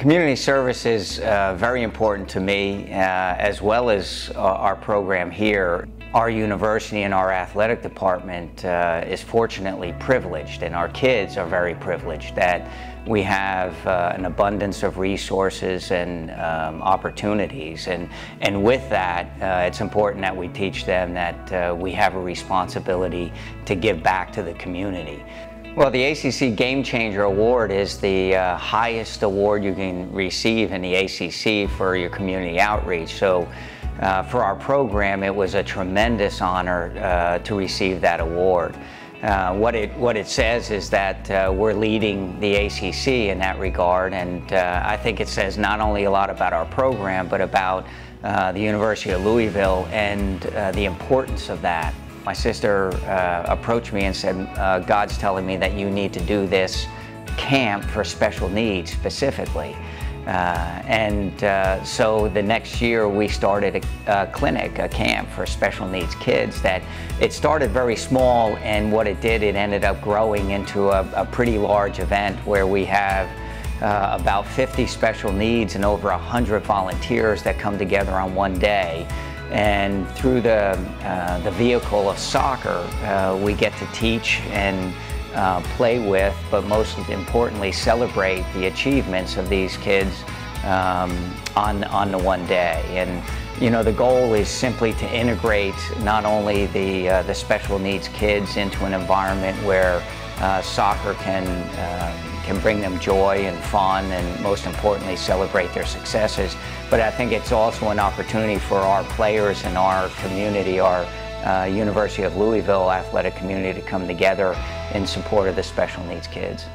Community service is uh, very important to me, uh, as well as uh, our program here. Our university and our athletic department uh, is fortunately privileged, and our kids are very privileged that we have uh, an abundance of resources and um, opportunities. And, and with that, uh, it's important that we teach them that we have a responsibility to give back to the community. Well, the ACC Game Changer Award is the uh, highest award you can receive in the ACC for your community outreach. So uh, for our program, it was a tremendous honor uh, to receive that award. Uh, what, it, what it says is that uh, we're leading the ACC in that regard, and uh, I think it says not only a lot about our program, but about the University of Louisville and the importance of that. My sister uh, approached me and said, uh, God's telling me that you need to do this camp for special needs specifically. Uh, and uh, so the next year we started a, a, clinic, a camp for special needs kids that it started very small and what it did, it ended up growing into a, a pretty large event where we have uh, about 50 special needs and over 100 volunteers that come together on one day. And through the, uh, the vehicle of soccer, uh, we get to teach and uh, play with, but most importantly, celebrate the achievements of these kids um, on, on the one day. And you know, the goal is simply to integrate not only the, uh, the special needs kids into an environment where uh, soccer can um, can bring them joy and fun and most importantly celebrate their successes. But I think it's also an opportunity for our players and our community, our uh, University of Louisville athletic community to come together in support of the special needs kids.